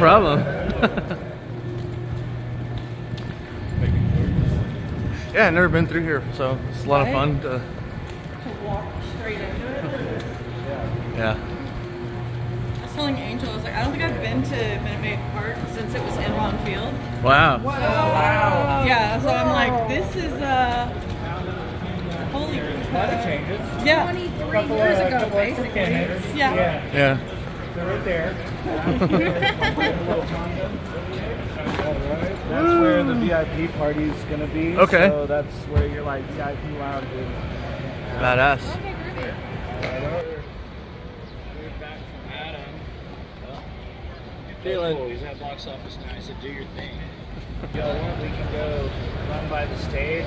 No problem. yeah, I've never been through here, so it's a lot of fun to. To walk straight into it. Yeah. I was telling Angel, I was like, I don't think I've been to Minute Maid Park since it was Enron Field. Wow. Wow. Yeah, so I'm like, this is uh holy A lot of changes. Yeah. 23 Couple years of- ago, basically. candidates. Yeah. Yeah. Yeah. So right there. That's where the VIP party's gonna be. Okay. So that's where your like VIP lounge is. Badass. Feeling. He's at box office now. I said, do your thing. Yo, we can go run by the stage.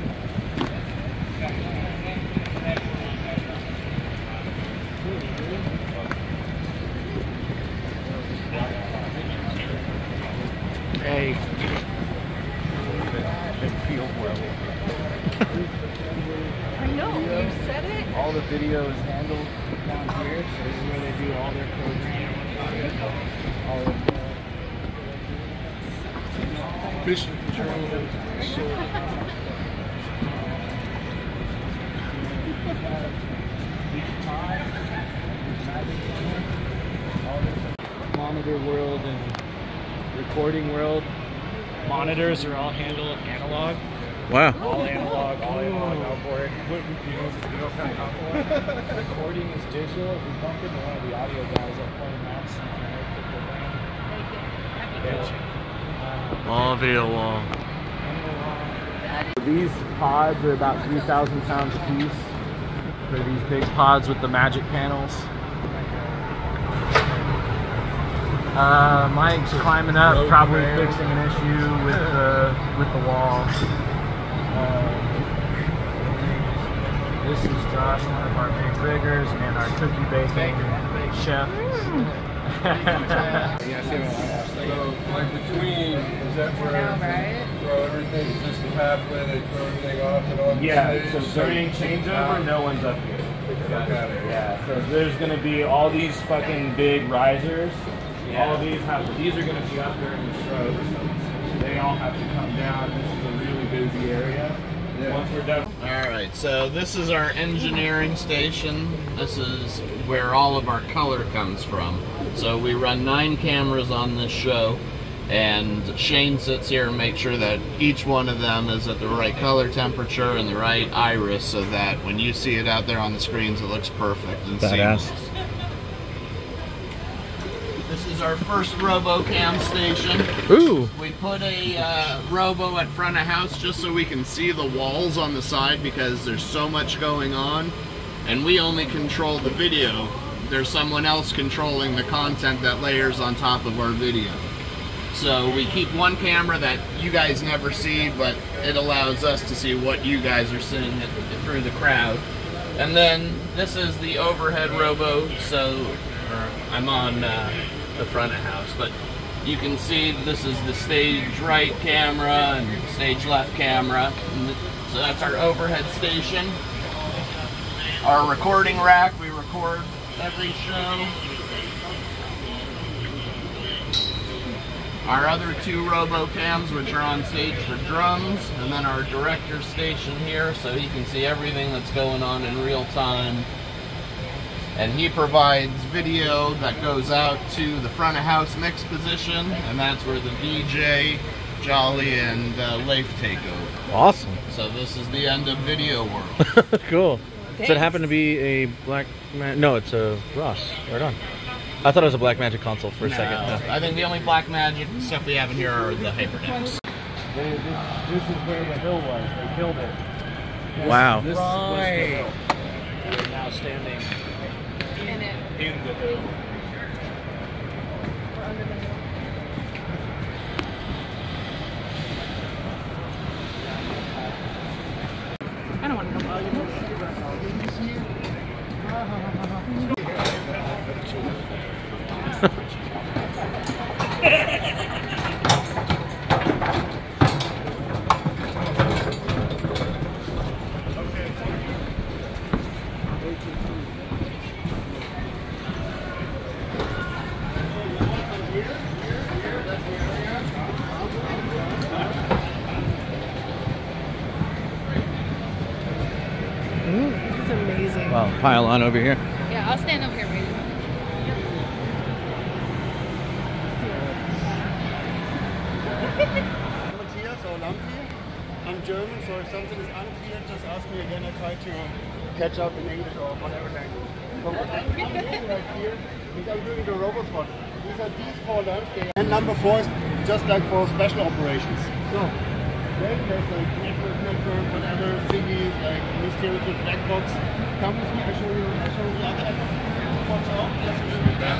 Monitors are all handled analog. Wow. All analog, all analog outboard. What, you know, you know kind of console? Recording is digital. If we bump into one of the audio guys up playing mouse and All video wall. These pods are about 3,000 pounds a piece. They're these big pods with the magic panels. Uh, Mike's climbing up, probably fixing an issue with the with the wall. Uh, this is Josh, one of our big riggers, and our cookie baking chef. So, like between, is that where right? they throw everything, is this the pathway they throw everything off and on? the Yeah, so stage? during changeover, no one's up here. Okay. Yeah, so there's gonna be all these fucking big risers. All of these have, these are gonna be up during in the strokes. They all have to come down. This is a really busy area. Yeah. Once we're done. All right, so this is our engineering station. This is where all of our color comes from. So we run nine cameras on this show, and Shane sits here and makes sure that each one of them is at the right color temperature and the right iris, so that when you see it out there on the screens, it looks perfect and Badass. seamless. Is our first RoboCam station. Ooh. We put a uh, robo at front of house just so we can see the walls on the side because there's so much going on and we only control the video. There's someone else controlling the content that layers on top of our video. So we keep one camera that you guys never see but it allows us to see what you guys are seeing through the crowd. And then this is the overhead robo so I'm on uh, the front of house but you can see this is the stage right camera and stage left camera. So that's our overhead station. Our recording rack, we record every show. Our other two RoboCams, which are on stage for drums, and then our director station here, so he can see everything that's going on in real time. And he provides video that goes out to the front of house mix position, and that's where the DJ, Jolly, and uh, Leif take over. Awesome. So this is the end of video world. cool. Does it happen to be a black man. No, it's a Ross. Right on. I thought it was a Blackmagic console for a second. No, I think the only Blackmagic stuff we have in here are the HyperDecks. They, this, this is where the hill was. They killed it. This- Wow. This was the hill. We're now standing In it. in the hill. We're under the I don't want to know about you. This is amazing. Well, pile on over here. Yeah, I'll stand over here for you. Matthias or Lampi. I'm German, so if something is unclear, just ask me again. I try to catch up in English or whatever language. So what I'm doing right here is I'm doing the robot spot. These are these four lamps. they- And number four is just like for special operations. So then there's like network, network, whatever, thingies, like mysterious black box. Come with me, I show you, I show you the other episode. Watch out, yes, a little bit back.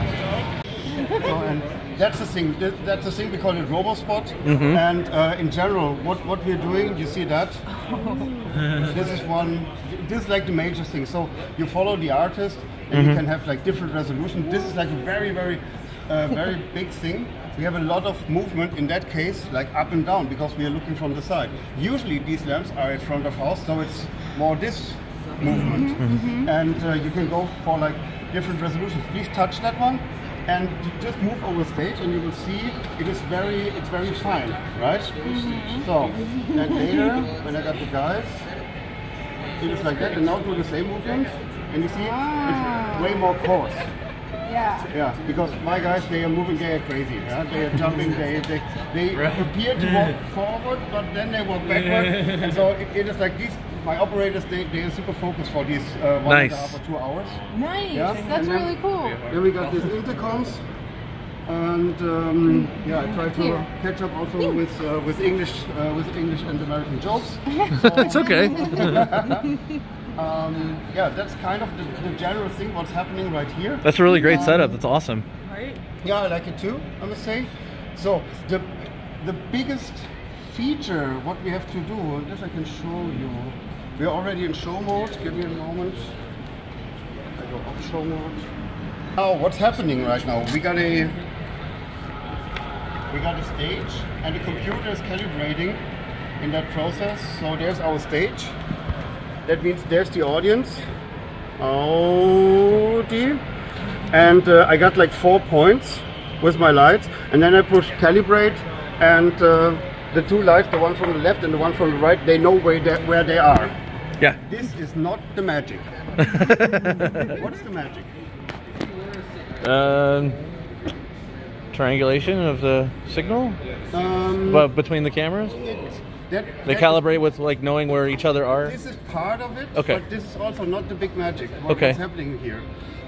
Watch out. So, and that's the thing. That's the thing. We call it RoboSpot. And uh, in general, what what we're doing, you see that. this is one. This is like the major thing. So you follow the artist, and you can have like different resolution. This is like a very very uh, very big thing. We have a lot of movement in that case, like up and down, because we are looking from the side. Usually these lamps are in front of house, so it's more this movement. Mm-hmm. Mm-hmm. And uh, you can go for like different resolutions. Please touch that one and just move over stage and you will see it is very it's very fine, right? Mm-hmm. So and later when I got the guys, it is like that and now do the same movement and you see it's way more coarse. Yeah. Yeah, because my guys they are moving, they are crazy. Yeah? They are jumping, they they, they appear to walk forward, but then they walk backward, and so it, it is like these. My operators they, they are super focused for these uh, one and a half or two hours. Nice. Yeah, That's then- really cool. Then we got these intercoms, and um, yeah, I try to Here. catch up also with uh, with English uh, with English and American jokes. it's okay. Um, yeah, that's kind of the, the general thing. What's happening right here. That's a really great setup. That's awesome. Right? Yeah, I like it too. I must say. So the the biggest feature, what we have to do, and this I can show you. We're already in show mode. Give me a moment. I go off show mode. Now, what's happening right now? We got a we got a stage, and the computer is calibrating in that process. So there's our stage. That means there's the audience. Audi. And uh, I got like four points with my lights. And then I push calibrate, and uh, the two lights, the one from the left and the one from the right, they know where they, where they are. Yeah. This is not the magic. what is the magic? Um, triangulation of the signal, Um, but between the cameras. it- that, They that is- calibrate with like knowing where each other are. This is part of it, Okay. but this is also not the big magic. What, Okay. What's happening here?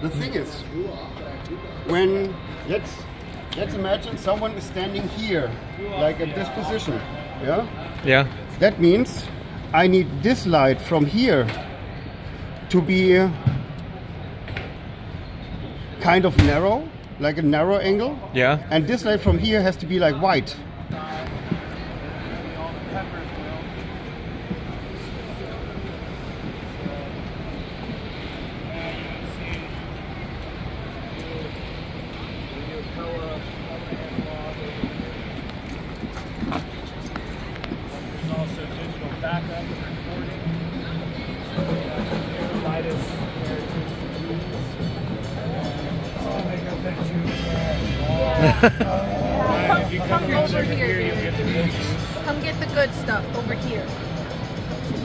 The thing is, when let's let's imagine someone is standing here, like at this position, yeah. Yeah. That means I need this light from here to be kind of narrow, like a narrow angle, Yeah. and this light from here has to be like white. There's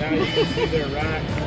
now you can see their racks.